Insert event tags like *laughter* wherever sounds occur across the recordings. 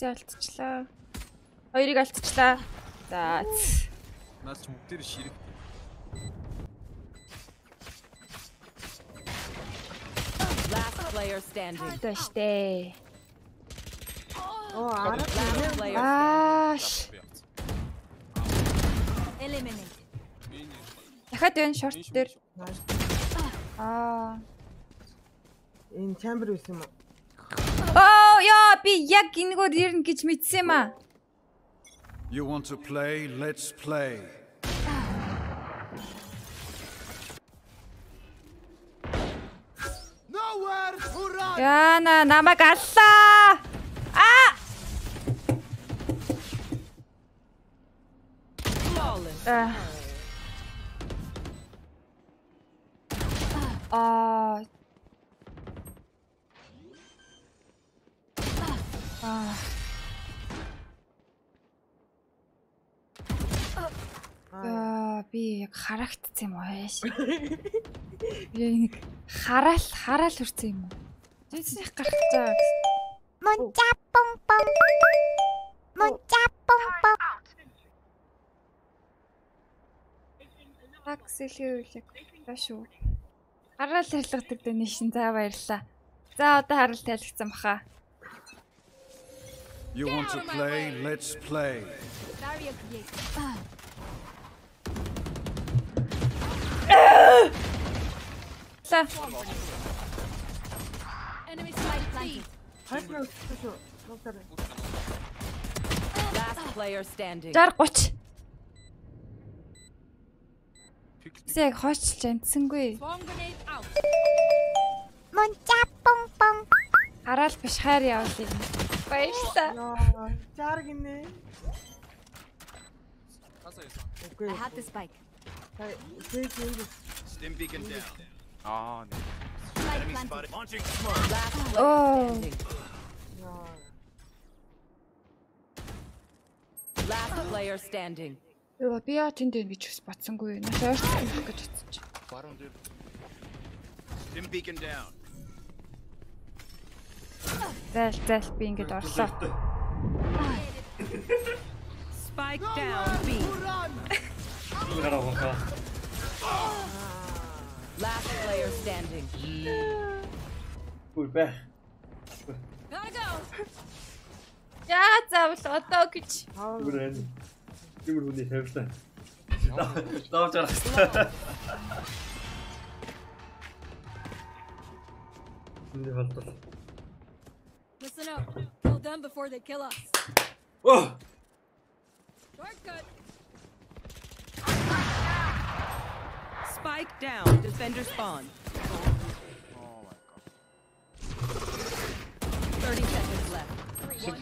Эцээ алдчихлаа. Хоёрыг алдчихлаа. За. Наад ч мөнгө дээр ширэг. Last player standing. Тэ штэ. Оо аа. Eliminate. Дахиад байна шорт дээр. Аа. Энэ чамбер байсан юм уу? Аа. You want to play? Let's play. Nowhere to run! Яна намайг аллаа. Аа. Flawless. Аа. Аа. Аа би яг харагдсан юм уу яаш. *laughs* Би нэг хараал хараал хүрсэн юм уу? Тэсних гарах цаа. Монча пом пом. Монча пом пом. Таксилээ үлэг. Ташуу. Хараал тарилгадаг дэ нэшин за баярлаа. За одоо хараал тарилгцсан баха. You want to play? Let's play. За. Enemy spike planted. Хайснаа өссөн шүү. Нуутаар. Last player standing. 60 30. Зэг хойчилж амтсангүй. Bomb Хараал биш хайр явуулъя. Баярлалаа. Яа, чаар гинэ. Яасан. Үгүй. have the spike. Хай, үгүй юм. Stim beacon down. Аа нэ. Enemy spotted. Launching smoke. Oh. Яа. Last player standing. Йоо би яа тэнд байна гэж бас бодсонгүй. Наас ойрхон юм гэж бодсон чи. Баруун дээр. Stim beacon down. Зайл зайл би ингэж орлоо. Spike down B. Last player standing. Gotta go. Яа заавал одоо гэж. Зүгээр хүний тавьлаа. Давж арах. Энд болтол. to know. Kill them before they kill us. Whoa! Shortcut! Spike down. Defender spawn. 30 seconds left. Three,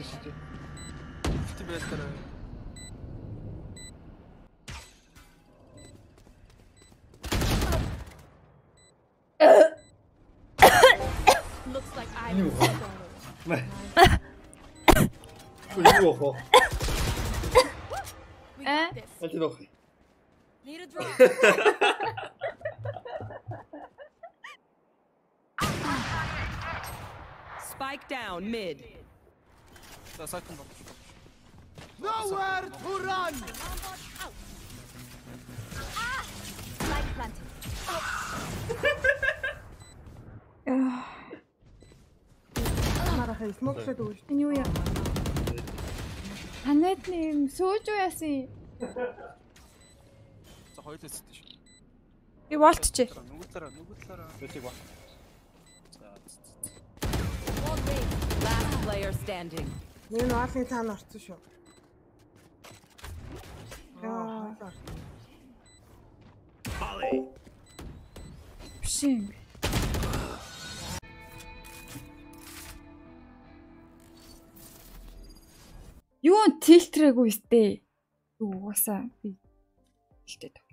Joegel. Nee. Joegel. Eh? Had je nog? Need a drop. Spike down mid. Nowhere to run. Planted. Марахаа смок шот өгч. Энэ юу яа? Танайд нэм сууж уу яасан? За хоёулаа зэт шүү. Би нөгөө талаараа. Бэтиг ба. За. Last player standing. Нэг нь аалын цаана орсон шүү. Яа. Volley. Юу тилтрээгүй сте. Юу угаасаа би тилтэй.